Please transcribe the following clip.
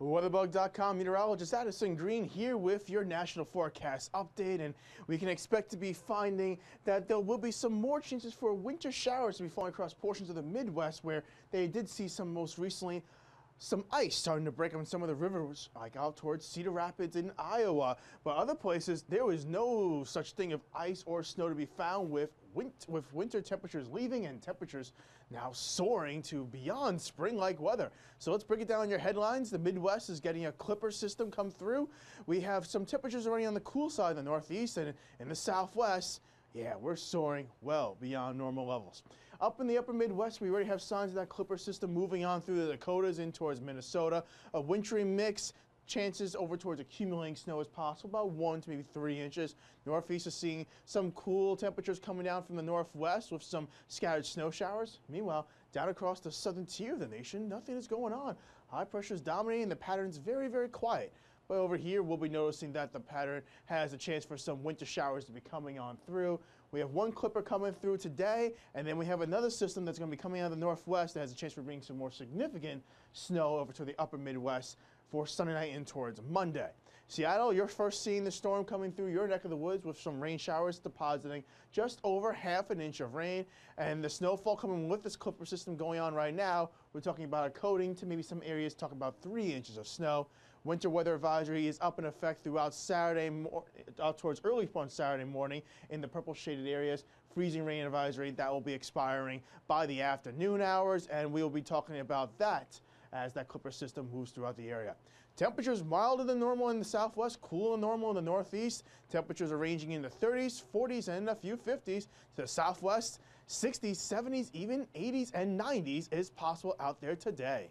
Weatherbug.com meteorologist Addison Green here with your national forecast update and we can expect to be finding that there will be some more chances for winter showers to be falling across portions of the Midwest where they did see some most recently some ice starting to break up in some of the rivers, like out towards Cedar Rapids in Iowa. But other places, there was no such thing of ice or snow to be found with, with winter temperatures leaving and temperatures now soaring to beyond spring-like weather. So let's break it down in your headlines. The Midwest is getting a clipper system come through. We have some temperatures already on the cool side in the Northeast and in the Southwest. Yeah, we're soaring well beyond normal levels. Up in the upper Midwest, we already have signs of that clipper system moving on through the Dakotas in towards Minnesota. A wintry mix chances over towards accumulating snow is possible, about one to maybe three inches. Northeast is seeing some cool temperatures coming down from the northwest with some scattered snow showers. Meanwhile, down across the southern tier of the nation, nothing is going on. High pressure is dominating, the pattern's very, very quiet. But over here, we'll be noticing that the pattern has a chance for some winter showers to be coming on through. We have one clipper coming through today, and then we have another system that's going to be coming out of the northwest that has a chance for bringing some more significant snow over to the upper Midwest for Sunday night in towards Monday. Seattle, you're first seeing the storm coming through your neck of the woods with some rain showers depositing just over half an inch of rain. And the snowfall coming with this clipper system going on right now, we're talking about a coating to maybe some areas talking about three inches of snow. Winter weather advisory is up in effect throughout Saturday, out uh, towards early on Saturday morning in the purple shaded areas. Freezing rain advisory that will be expiring by the afternoon hours, and we will be talking about that as that clipper system moves throughout the area. Temperatures milder than normal in the southwest, cooler than normal in the northeast. Temperatures are ranging in the 30s, 40s, and a few 50s. To the southwest, 60s, 70s, even 80s and 90s is possible out there today.